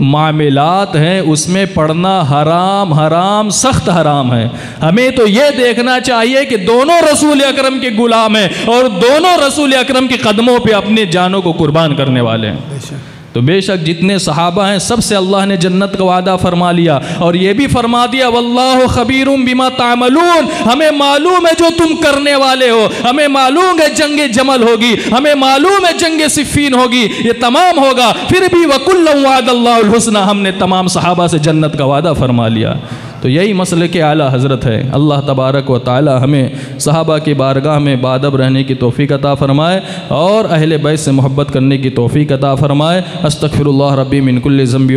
मामलात हैं, उसमें पढ़ना हराम हराम, सख्त हराम है। हमें तो ये देखना चाहिए कि दोनों रसूल अकरम के गुलाम हैं और दोनों रसूल अकरम के कदमों पे अपने जानों को कुर्बान करने वाले हैं। तो बेशक जितने सहाबा हैं, सबसे अल्लाह ने जन्नत का वादा फरमा लिया। और ये भी फरमा दिया, वल्लाह खबीरुम बिमा तामलून। हमें मालूम है जो तुम करने वाले हो। हमें मालूम है जंग जमल होगी। हमें मालूम है जंग सिफीन होगी। ये तमाम होगा। फिर भी वकुल्लाहुसना हमने तमाम सहाबा से जन्नत का वादा फरमा लिया। तो यही मसले के आला हज़रत है। अल्लाह तबारक व ताली हमें सहाबा की बारगाह में बादब रहने की तोफ़ी अता फ़रमाए और अहल बैस से मोहब्बत करने की तोफ़ी अता फ़रमाए। अस्तफ़िर रबी मिनकुल्ल ज़म्बी